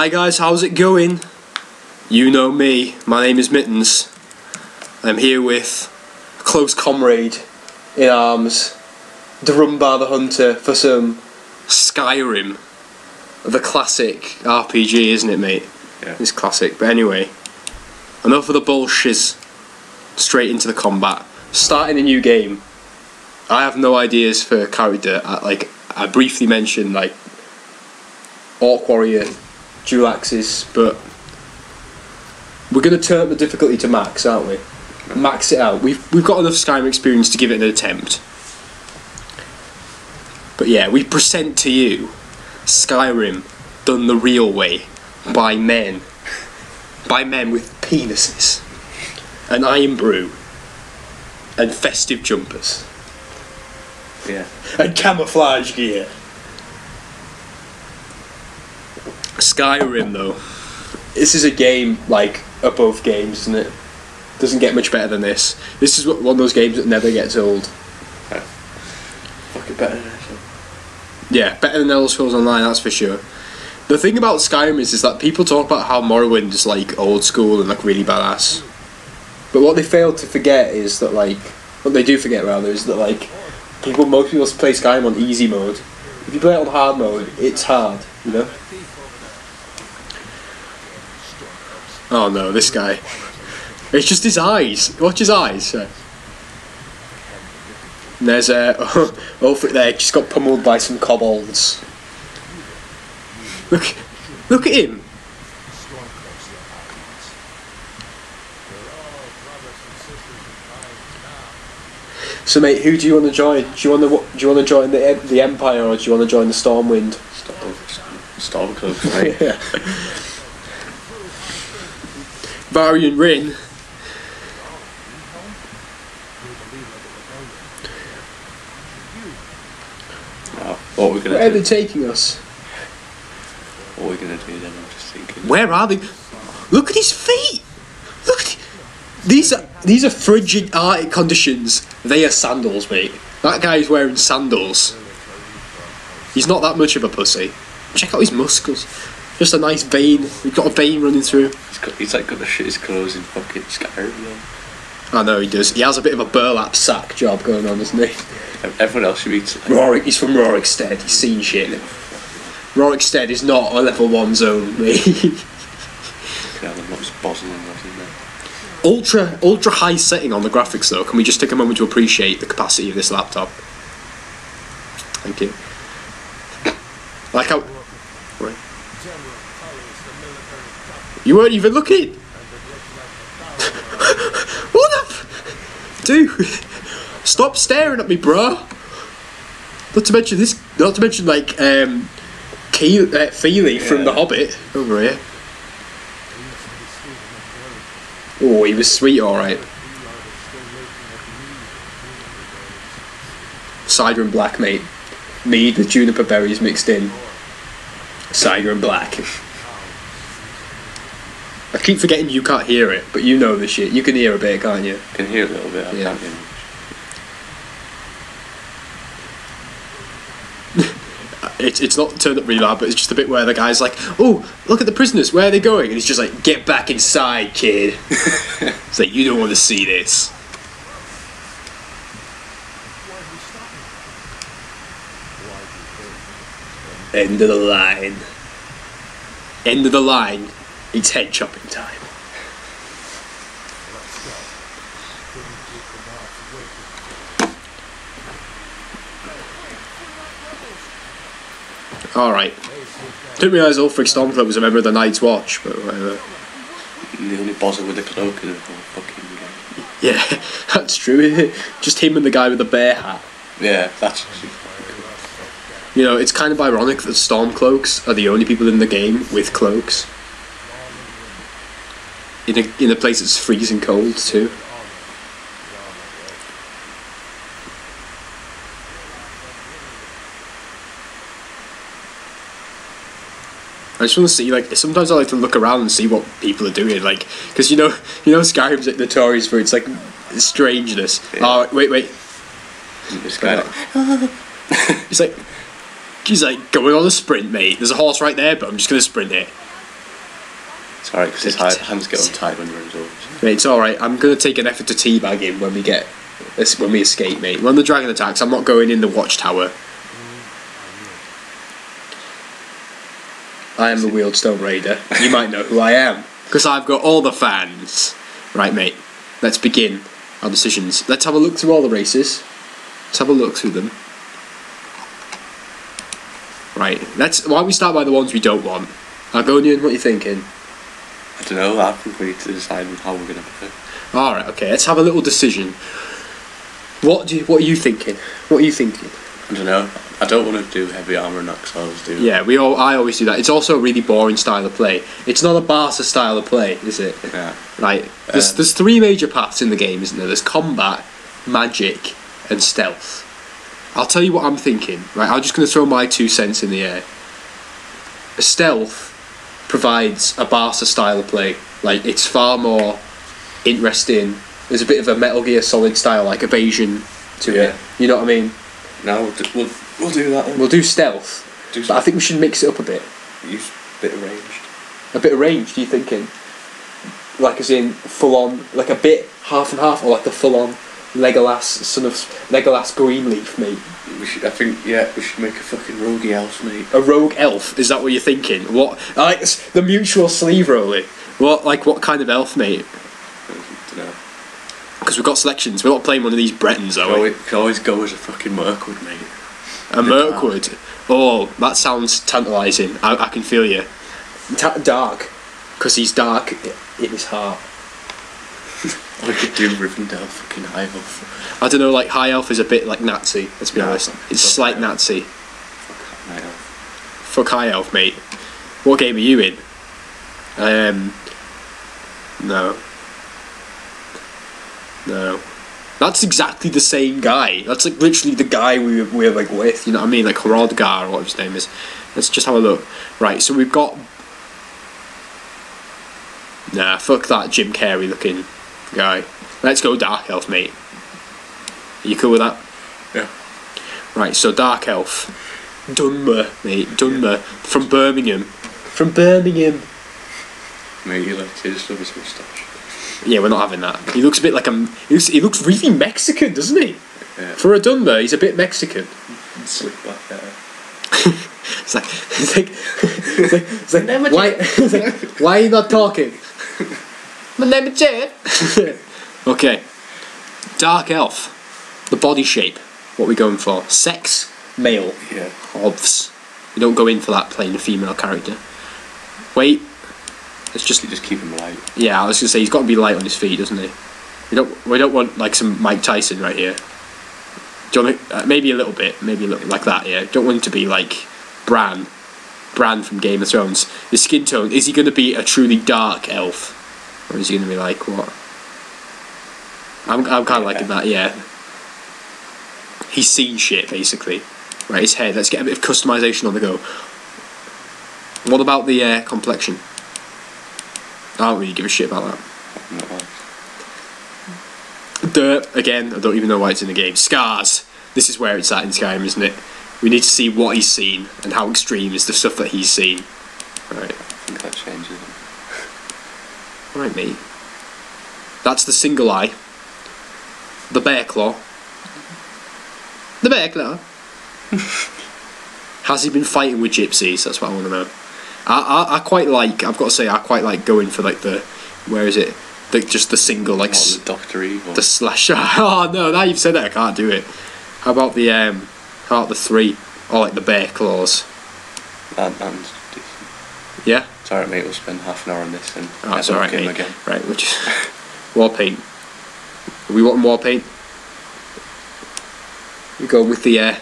Hi guys, how's it going? You know me, my name is Mittens. I'm here with a close comrade in arms, Drumbar the Hunter, for some Skyrim. The classic RPG, isn't it, mate? Yeah. It's classic. But anyway, enough of the bullshiz. Straight into the combat. Starting a new game. I have no ideas for character. I, like I briefly mentioned, like Orc Warrior, dual axes, but we're gonna turn up the difficulty to max, aren't we? Max it out. We've we've got enough Skyrim experience to give it an attempt. But yeah, we present to you Skyrim done the real way by men. By men with penises. An iron brew. And festive jumpers. Yeah. And camouflage gear. Skyrim though. This is a game like above games, isn't it? Doesn't get much better than this. This is one of those games that never gets old. Fuck it better than this. Yeah, better than Elder Scrolls Online, that's for sure. The thing about Skyrim is, is that people talk about how Morrowind is like old school and like really badass. But what they fail to forget is that like what they do forget rather is that like people most people play Skyrim on easy mode. If you play it on hard mode, it's hard, you know? Oh no, this guy. It's just his eyes. Watch his eyes. And there's a uh, Ulfric there, just got pummeled by some kobolds. Look, look at him. So, mate, who do you want to join? Do you want to do you want to join the the Empire or do you want to join the Stormwind? Storm, Stormcloaks, right? Yeah. Varian Wrynn. Oh, what are we Where are gonna they do? taking us? What are we gonna do then? I'm just thinking. Where are they? Look at his feet. Look. At these are these are frigid Arctic conditions. They are sandals, mate. That guy's wearing sandals. He's not that much of a pussy. Check out his muscles. Just a nice vein. We've got a vein running through. He's, got, he's like got the shittest clothes in fucking Skyrim. though. I know he does. He has a bit of a burlap sack job going on, doesn't he? Everyone else you meet, like, Rorik, he's from Rorikstead. He's seen shit. Rorikstead is not a level one zone, mate. yeah, they're not just bossing and bossing there. ultra ultra high setting on the graphics though. Can we just take a moment to appreciate the capacity of this laptop? Thank you. Like how. Right. You weren't even looking. what the? F- Dude, stop staring at me, bro. Not to mention this. Not to mention like um, Keel, uh, Fili from The Hobbit over here. Oh, he was sweet, alright. Cider and black, mate. Mead with juniper berries mixed in. Cider and black. I keep forgetting you can't hear it, but you know the shit. You can hear a bit, can't you? I can hear a little bit. I Yeah. can't hear much. It's it's not turned up really loud, but it's just a bit where the guy's like, "Oh, look at the prisoners. Where are they going?" And he's just like, "Get back inside, kid." it's like you don't want to see this. End of the line. End of the line. It's head chopping time. All right. Didn't realise Ulfric Stormcloak was a member of the Night's Watch, but whatever. The only bozzer with the cloak in the whole fucking game. Yeah, that's true. Just him and the guy with the bear hat. Yeah, that's actually fucking cool. You know, it's kind of ironic that Stormcloaks are the only people in the game with cloaks. In a in a place that's freezing cold too. I just want to see like sometimes I like to look around and see what people are doing like because you know you know Skyrim's like notorious for its like strangeness. Yeah. Oh wait wait And This guy, like, He's like, he's like going on a sprint, mate. There's a horse right there, but I'm just gonna sprint it. It's alright because his Take hands get untied when you're indoors. Mate, it's all right. I'm gonna take an effort to teabag him when we get when we escape, mate. When the dragon attacks, I'm not going in the watchtower. I am the Wheelstone Raider. You might know who I am because I've got all the fans. Right, mate. Let's begin our decisions. Let's have a look through all the races. Let's have a look through them. Right. Let's. Why don't we start by the ones we don't want? Argonian, what are you thinking? I don't know. I think we need to decide how we're gonna play. All right, okay. Let's have a little decision. What do you, What are you thinking? What are you thinking? I don't know. I don't want to do heavy armor and 'cause I always do. Yeah, we all. I always do that. It's also a really boring style of play. It's not a Barca style of play, is it? Yeah. Right. There's Um, there's three major paths in the game, isn't there? There's combat, magic, and stealth. I'll tell you what I'm thinking. Right. I'm just going to throw my two cents in the air. Stealth provides a Barca style of play. Like it's far more interesting. There's a bit of a Metal Gear Solid style, like evasion to Yeah. it. You know what I mean? Now we'll do, we'll, we'll do that. Then. We'll do stealth, do but I think we should mix it up a bit. use a bit of ranged. A bit of range, do you thinking? Like as in full on, like a bit half and half, or like the full on Legolas son of Legolas Greenleaf, mate. We should. I think. Yeah. We should make a fucking rogue elf, mate. A rogue elf, is that what you're thinking? What I like this- the mutual sleeve rolling. What like what kind of elf, mate? I don't know. Because we've got selections. We're not playing one of these Bretons, are we? always, can always go as a fucking Mirkwood, mate. A Mirkwood. Oh, that sounds tantalising. I, I can feel you. Ta- dark, because he's dark in his heart. We could do Rivendell fucking high elf. I don't know, like High Elf is a bit like Nazi. Let's be No, honest. It's slight Elf. Nazi. Fuck night elf. Fuck High Elf, mate. What game are you in? Um, no. No. That's exactly the same guy. That's like literally the guy we were, we were like with. You know what I mean? Like Hrodgar or what his name is. Let's just have a look. Right, so we've got. Nah, fuck that Jim Carrey looking guy. Let's go Dark Elf, mate. Are you cool with that? Yeah. Right, so Dark Elf. Dunmer, mate. Dunmer. From Birmingham. From Birmingham. Mate, you like to just love his moustache. Yeah, we're not having that. He looks a bit like a. He looks, he looks really Mexican, doesn't he? Yeah. For a Dunmer, he's a bit Mexican. Slick back hair. It's like, it's like, it's like, it's like why, it's like, why are you not talking? My name is Jared. okay. Dark Elf. The body shape. What we going for? Sex? Male. Yeah. Obvs. We don't go in for that playing a female character. Wait. Let's just You just keep him light. Yeah, I was gonna say he's got to be light on his feet, doesn't he? We don't we don't want like some Mike Tyson right here. Do you want to, uh, maybe a little bit, maybe a little like that? Yeah. Don't want him to be like Bran, Bran from Game of Thrones. His skin tone is he going to be a truly dark elf, or is he going to be like what? I'm I'm kind of liking that. Yeah. He's seen shit basically. Right, his head. Let's get a bit of customization on the go. What about the uh, complexion? I don't really give a shit about that. Dirt again. I don't even know why it's in the game. Scars. This is where it's at in Skyrim, isn't it? We need to see what he's seen and how extreme is the stuff that he's seen. Right, I think that changes. Right, mate. That's the single eye. The bear claw. The bear claw. Has he been fighting with gypsies? That's what I want to know. I, I, I quite like. I've got to say, I quite like going for like the. Where is it? The, just the single like. What, the Doctor Evil. The slasher. Oh no! Now you've said that, I can't do it. How about the um? How about the three? Or like the bear claws? That, decent. Yeah. Alright, mate. We'll spend half an hour on this and Oh, never alright, look mate. again. Right, which war paint. Are we wanting war paint? We go with the uh,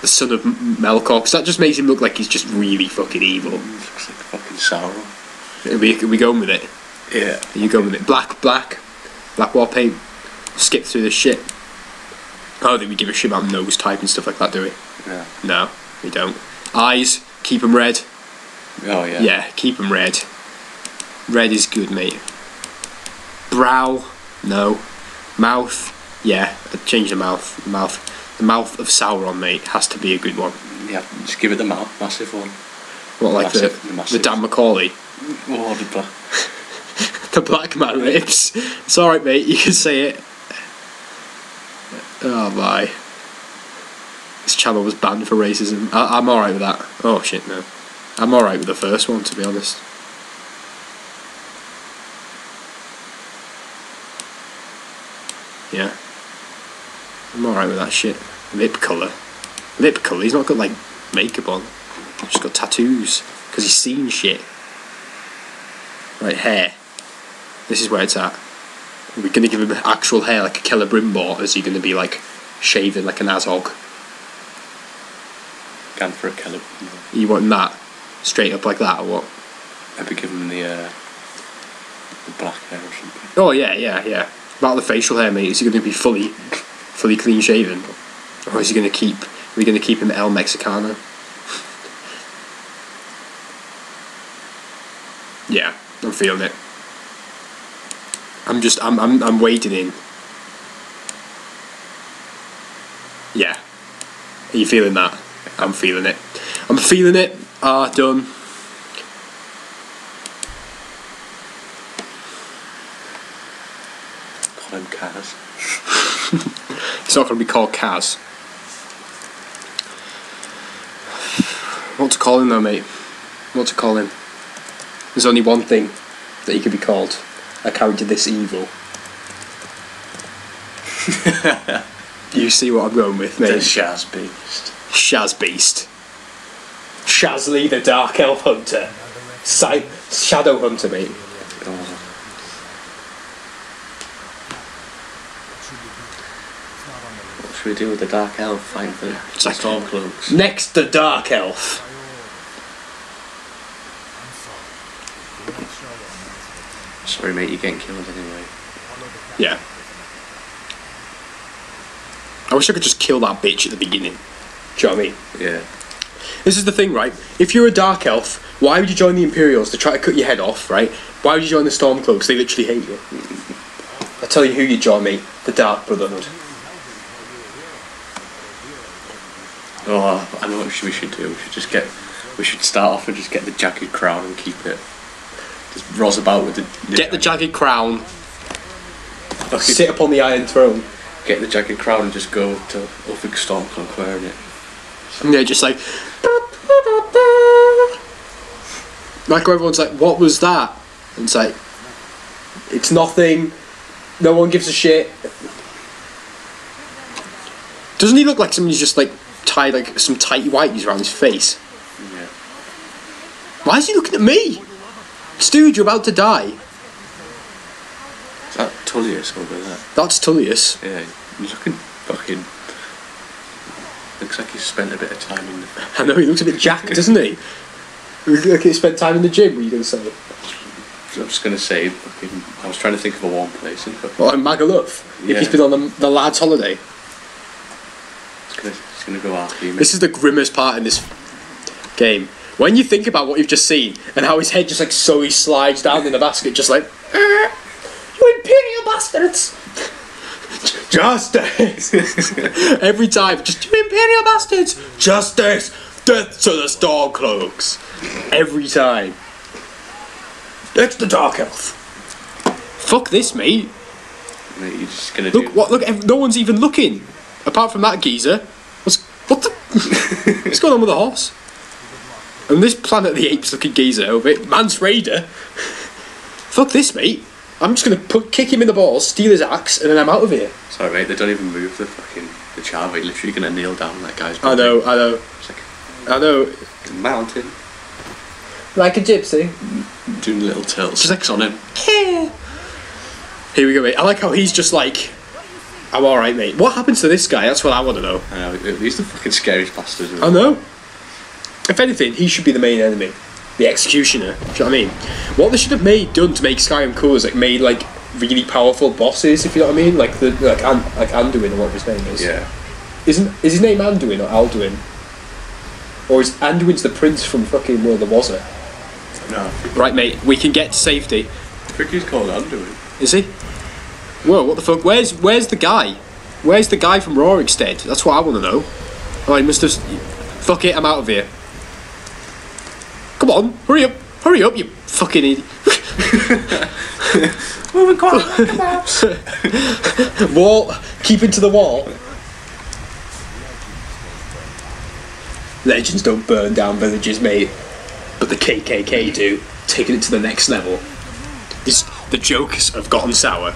the son of Melkor, 'cause that just makes him look like he's just really fucking evil. Looks like fucking Sauron. Are we, are we going with it? Yeah. Are you going with it? Black, black, black wall paint. Skip through this shit. I don't think we give a shit about nose type and stuff like that, do we? Yeah. No, we don't. Eyes, keep them red. Oh yeah. Yeah, keep them red. Red is good, mate. Brow, no. Mouth, yeah. I'd change the mouth. Mouth, the mouth of Sauron, mate, has to be a good one. Yeah. Just give it the mouth, massive one. What like Massive, the the massive. the Dan Macaulay? Oh, the black. The black man rips. It's alright, mate, you can say it. Oh my. This channel was banned for racism. I- I'm alright with that. Oh shit, no. I'm alright with the first one, to be honest. Yeah. I'm alright with that shit. Lip colour. Lip colour? He's not got like makeup on. He's just got tattoos. Because he's seen shit. Right, hair. This is where it's at. Are we going to give him actual hair like a Celebrimbor? Or is he going to be like shaving like an Azog? Gan for a killer. You want that? Straight up like that or what? Maybe give him the, uh, the black hair or something. Oh yeah, yeah, yeah. About the facial hair, mate. Is he going to be fully, fully clean shaven, or is he going to keep? Are we going to keep him El Mexicano? yeah, I'm feeling it. I'm just, I'm, I'm, I'm wading in. Yeah. Are you feeling that? I'm feeling it. I'm feeling it. Ah, done. Call him Kaz. It's not going to be called Kaz. What to call him though, mate? What to call him? There's only one thing that he could be called. A character this evil. you see what I'm going with, The mate? Shaz Beast. Shaz Beast. Shazly the Dark Elf Hunter. Si- Shadow Hunter, mate. Oh, what should we do with the Dark Elf fighting for the Stormcloaks? Next, the Dark Elf. Sorry, mate, you're getting killed anyway. Yeah. I wish I could just kill that bitch at the beginning. Do you know what I mean? Yeah. This is the thing, right? If you're a dark elf, why would you join the Imperials to try to cut your head off, right? Why would you join the Stormcloaks? They literally hate you. I tell you who you join, me. The Dark Brotherhood. Oh, I know what we should do. We should just get. We should start off and just get the jagged crown and keep it. Just rozz about with the. Get the jagged crown, Fucking- sit upon the Iron Throne. Get the jagged crown and just go to Ulfric Stormcloak wearing it. And they're just like. Like everyone's like, what was that? And it's like, it's nothing. No one gives a shit. Doesn't he look like somebody's just like tied like some tighty whities around his face? Yeah. Why is he looking at me? Dude, you're about to die. Is that Tullius over there? That's Tullius. Yeah, he's looking fucking. Looks like he's spent a bit of time in the. I know he looks a bit jacked, doesn't he? Like he spent time in the gym. Were you going to say? I'm just gonna say. I was trying to think of a warm place and. Well, I'm Magaluf. If he's been on the, the lad's holiday. It's gonna, go after you. This is the grimmest part in this game. When you think about what you've just seen and how his head just like so he slides down in the basket, just like, "Eh, you imperial bastards! Justice! Every time, just you imperial bastards! Justice! Death to the Stormcloaks! Every time. It's the Dark Elf. Fuck this, mate. Mate, you're just gonna do. Look, what? Look, no one's even looking. Apart from that geezer. What's what the? What's going on with the horse? And this Planet of the Apes looking geezer over it, Mance Rayder. Fuck this, mate. I'm just gonna put kick him in the balls, steal his axe, and then I'm out of here. Sorry, mate. They don't even move the fucking the. You're literally gonna kneel down on that guy's. I know, I know, It's like I know. a mountain Like a gypsy. doing little tilts. Like- on him. Here we go, mate. I like how he's just like, I'm alright, mate. What happens to this guy? That's what I want to know. I know. He's the fucking scariest bastard. I know. If anything, he should be the main enemy. The executioner. Do you know what I mean? What they should have made done to make Skyrim cool is like made like really powerful bosses, if you know what I mean? Like the like An- like Anduin or whatever his name is. Yeah. Isn't is his name Anduin or Alduin? Or is Anduin's the prince from fucking World of Wazza? No. Right, mate, we can get to safety. I think he's called Underwood. Is he? Whoa, what the fuck? Where's where's the guy? Where's the guy from Rorikstead? That's what I want to know. Oh, he must have. Fuck it, I'm out of here. Come on, hurry up. Hurry up, you fucking idiot. Moving like. Wall, keep it to the wall. Legends don't burn down villages, mate. But the KKK do, taking it to the next level. This, the jokes have gotten sour.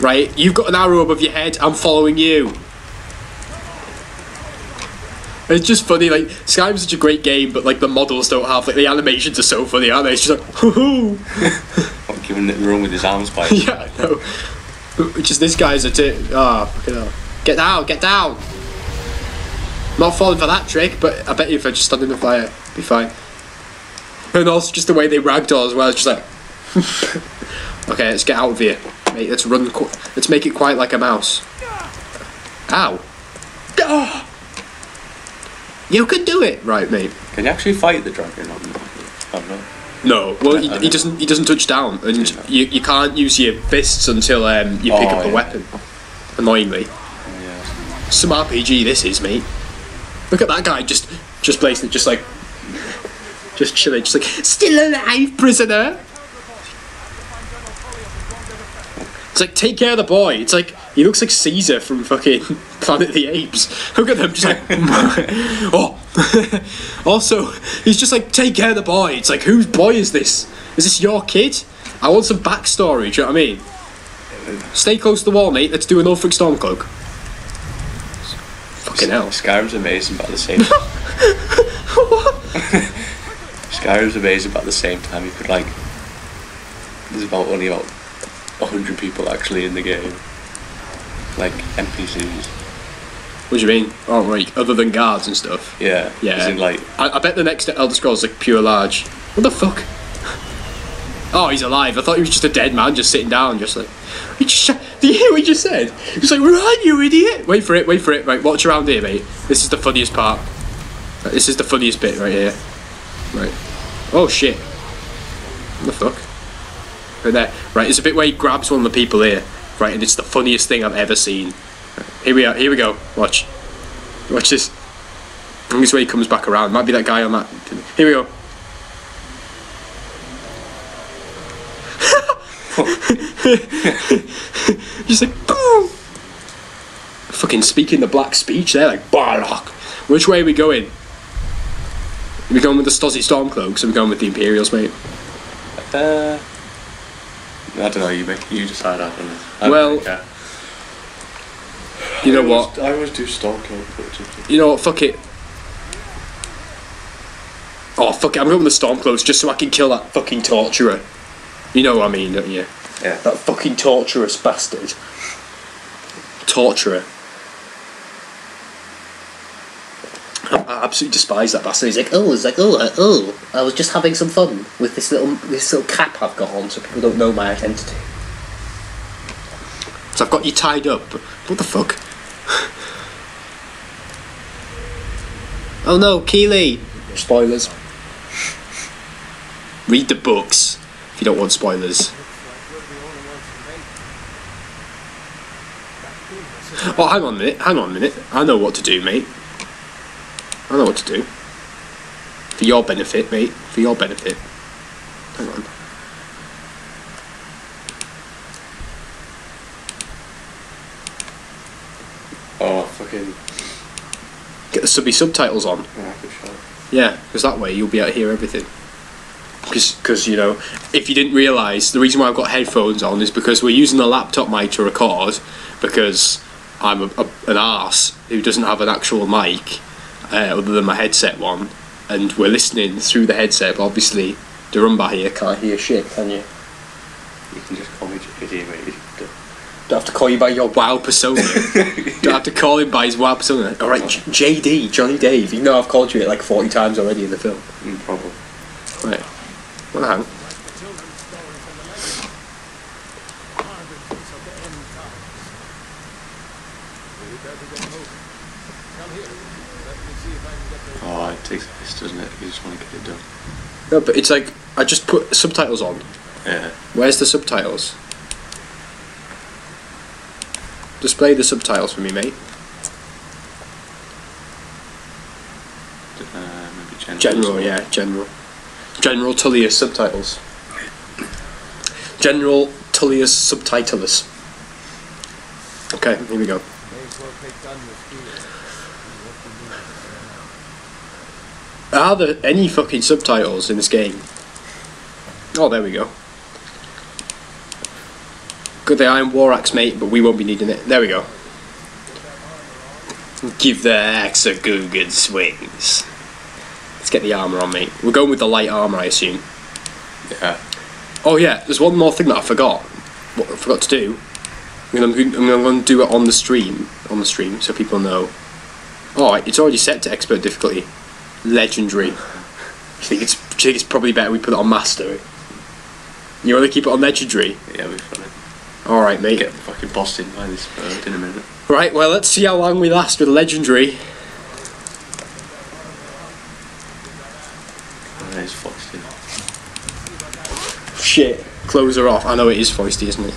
Right, you've got an arrow above your head, I'm following you. It's just funny, like, Skyrim's such a great game, but like the models don't have, like, the animations are so funny, aren't they? It's just like, hoo hoo! I'm giving it the run with his arms by. Yeah, I know. Just this guy's a tit. Ah, fucking hell. Get down, get down! Not falling for that trick, but I bet you if I just stand in the fire, be fine. And also just the way they ragdoll as well, it's just like. okay, let's get out of here. Mate, let's run. Qu- let's make it quite like a mouse. Ow! Ah! You could do it! Right, mate. Can you actually fight the dragon? on I'm not. No, well, he, he doesn't. He doesn't touch down, and you, you can't use your fists until um, you pick Oh, up the yeah. weapon. Annoyingly, Yeah. some RPG this is, mate. Look at that guy just, just placing it, just like, just chilling, just like still alive, prisoner. It's like take care of the boy. It's like he looks like Caesar from fucking Planet of the Apes. Look at them, just like oh. also, he's just like take care of the boy. It's like whose boy is this? Is this your kid? I want some backstory. Do you know what I mean? Stay close to the wall, mate. Let's do an Ulfric Stormcloak. Fucking hell. Skyrim's amazing, but at the same What? Skyrim's amazing, but at the same time, you could like. There's about only about hundred people actually in the game, like NPCs. What do you mean? Oh, right. Other than guards and stuff. Yeah. Yeah. In like. I, I bet the next Elder Scrolls is like pure large. What the fuck? Oh, he's alive. I thought he was just a dead man just sitting down, just like. You just, do you hear what he just said? He's like, run, you idiot! Wait for it, wait for it. Right, watch around here, mate. This is the funniest part. This is the funniest bit right here. Right. Oh shit. What the fuck? Right there. Right, there's a bit where he grabs one of the people here. Right, and it's the funniest thing I've ever seen. Here we are. Here we go. Watch. Watch this. This way he comes back around. Might be that guy on that. Here we go. Just like boom. Fucking speaking the black speech there, like Barlock. Which way are we going? Are we going with the Stozzy Stormcloaks? Or are we going with the Imperials, mate? Uh, I don't know. You make you decide. I don't know. I don't Well, really care. You know I what? always- I always do Stormcloak. You know what? Fuck it. Oh fuck it! I'm going with the Stormcloaks just so I can kill that fucking torturer. You know what I mean, don't you? Yeah. That fucking torturous bastard. Torturer. I, absolutely despise that bastard. He's like, oh, he's like, oh, uh, oh, I was just having some fun with this little this little cap I've got on, so people don't know my identity. So I've got you tied up. But what the fuck? oh no, Keeley. Spoilers. Read the books if you don't want spoilers. Oh, hang on a minute. Hang on a minute. I know what to do, mate. I know what to do. For your benefit, mate. For your benefit. Hang on. Oh fucking. Get the subby subtitles on. Yeah, good shot. Yeah, because that way you'll be able to hear everything. Because, you know, if you didn't realise, the reason why I've got headphones on is because we're using a laptop mic to record because I'm a, a, an arse who doesn't have an actual mic uh, other than my headset one. And we're listening through the headset, but obviously the rumba here can't hear shit, can you? You can just call me JD, mate. Don't have to call you by your WoW persona. Don't have to call him by his WoW persona. Alright, J- JD, Johnny Dave, You know I've called you it like 40 times already in the film. Mm, probably. Right. Well, hang. Oh, it takes piss, doesn't it? You just want to get it done. No, but it's like I just put subtitles on. Yeah. Where's the subtitles? Display the subtitles for me, mate. Uh, maybe General, yeah, General. General Tullius subtitles. General Tullius subtitles. Okay, here we go. Are there any fucking subtitles in this game? Oh, there we go. Got the Iron War Axe, mate, but we won't be needing it. There we go. Give the axe a good, good swings. Let's get the armour on, mate. We're going with the light armour, I assume. Yeah. Oh yeah, there's one more thing that I forgot. What I forgot to do. I'm I'm gonna do it on the stream, on the stream, so people know. Oh, it's already set to expert difficulty, legendary. I think it's, I think it's probably better we put it on master. You want to keep it on legendary? Yeah, we're fine. All right, mate. Get fucking bossed in by this bird in a minute. Right, well, let's see how long we last with legendary. Oh, it's foisty. Shit. Close her off. I know it is foisty, isn't it?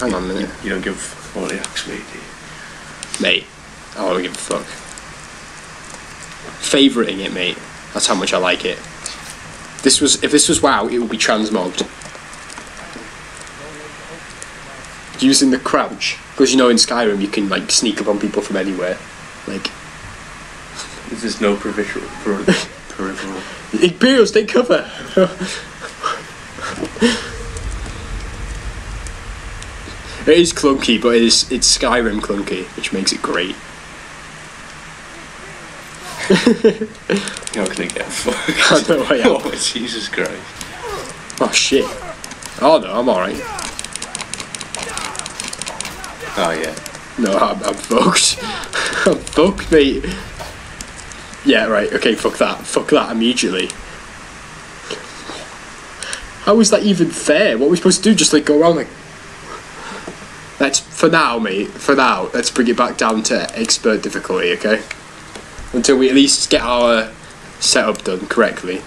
Hang on a minute. You don't give a fuck what the axe made, do you? Mate, I don't give a fuck. Favoriting it, mate. That's how much I like it. This was if this was WoW, it would be transmogged. Using the crouch, because you know in Skyrim you can like sneak up on people from anywhere. Like There's just no peripheral. per- peripheral. Imperials, take cover. it is clunky, but it is it's Skyrim clunky, which makes it great. How can I get fucked? I know I am. Oh, Jesus Christ. Oh shit. Oh no, I'm alright. Oh, yeah. No, I'm, I'm fucked. I'm fucked, mate. Yeah, right, okay, fuck that. Fuck that immediately. How is that even fair? What are we supposed to do? Just like go around like. Let's, for now, mate, for now, let's bring it back down to expert difficulty, okay? Until we at least get our setup done correctly.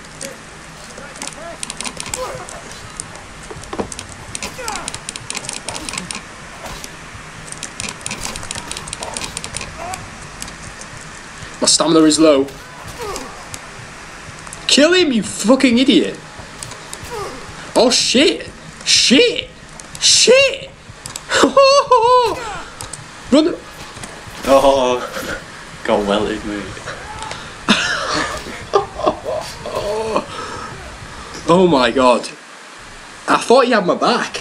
My stamina is low. Kill him, you fucking idiot! Oh shit! Shit! Shit! Run! Oh, got welted, mate. Oh my god. I thought you had my back.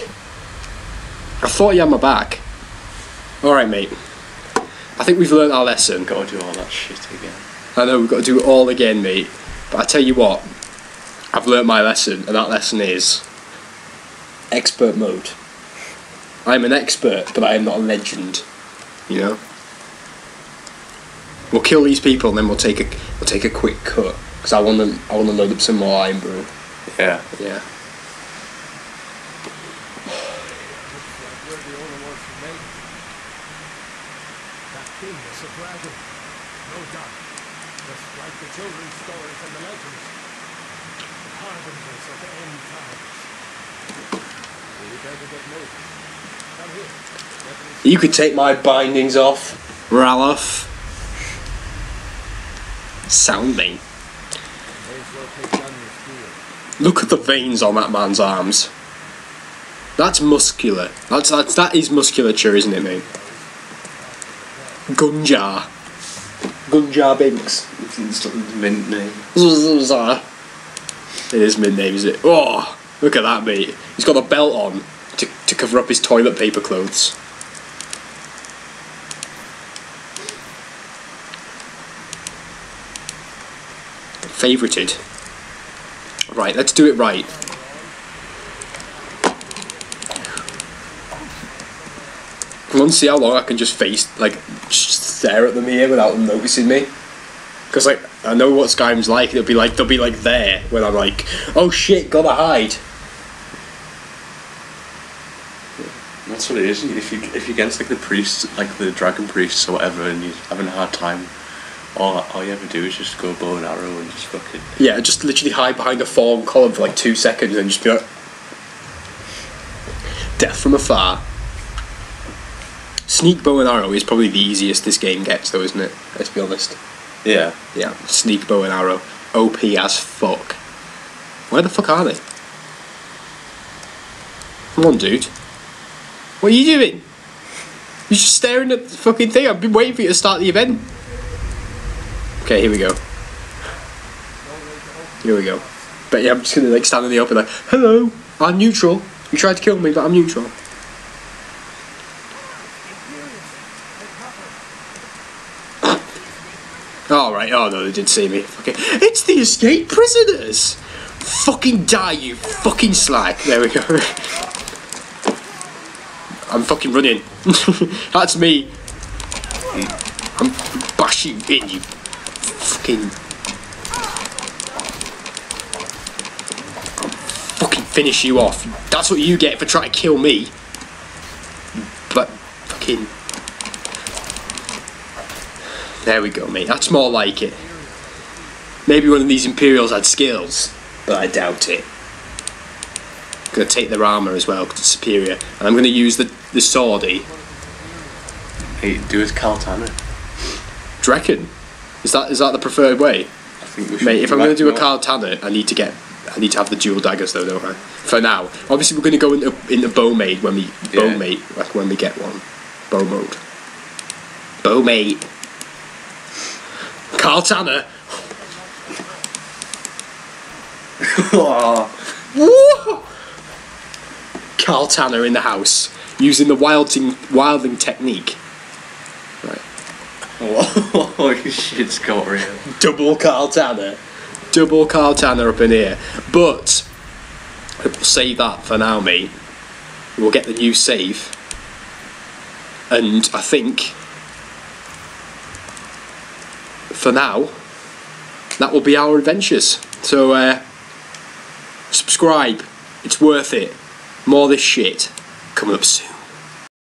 I thought you had my back. Alright, mate. I think we've learned our lesson. Gotta do all that shit again. I know we've got to do it all again, mate. But I tell you what, I've learnt my lesson, and that lesson is expert mode. I'm an expert, but I am not a legend. You know. We'll kill these people, and then we'll take a we'll take a quick cut because I want to I want to load up some more iron brew. Yeah. Yeah. We're the only ones who made it. That king was a dragon, no doubt. Just like the children's stories and the legends. The harbingers of the end times. We better get moving. Come here. Let. You could take my bindings off, Ralof. Sounding. May as well take down your spear. Look at the veins on that man's arms. That's muscular. That's, that's that is musculature, isn't it, mate? Gunjar. Gunjar Binks. It's mint name. It is mid name, is it? Oh, look at that, mate. He's got a belt on to, to cover up his toilet paper clothes. Favorited. Right, let's do it right. I want to see how long I can just face, like, just stare at them here without them noticing me. Because like I know what Skyrim's like. They'll be like they'll be like there when I'm like, oh shit, gotta hide. That's what it is. If you if you're against like the priests, like the dragon priests or whatever, and you're having a hard time, all all you ever do is just go bow and arrow and just fucking Yeah, just literally hide behind a fallen column for like two seconds and just be like, death from afar. Sneak bow and arrow is probably the easiest this game gets, though, isn't it? Let's be honest. yeah. Yeah, sneak bow and arrow. OP as fuck. Where the fuck are they? Come on, dude. What are you doing? You're just staring at the fucking thing. I've been waiting for you to start the event. Okay, here we go. Here we go. But yeah, I'm just gonna like stand in the open like, hello, I'm neutral. You tried to kill me, but I'm neutral. All right. Oh no, they didn't see me. Okay, it's the escape prisoners. Fucking die, you fucking slag. There we go. I'm fucking running. That's me. I'm bashing in you. Fucking. I'll fucking finish you off. That's what you get for trying to kill me. But fucking. There we go, mate. That's more like it. Maybe one of these Imperials had skills, but I doubt it. I'm gonna take their armor as well because it's superior, and I'm gonna use the the swordy. Eh? Hey, do as Caltana. Eh? Do you reckon? Is that is that the preferred way, I think we should. mate? If I'm gonna Right, do a. Carl Tanner, I need to get I need to have the dual daggers though, don't I? For now, obviously we're gonna go into into bow mate when we bow Yeah. mate when we get one, bow mode. Bow mate. Carl Tanner. Woo! Carl Tanner in the house using the wilding wilding technique. Whoa, shit's got real. Double Carl Tanner. Double Carl Tanner up in here. But we'll save that for now, mate. We'll get the new save. And I think for now, that will be our adventures. So uh, subscribe. It's worth it. More this shit coming up soon.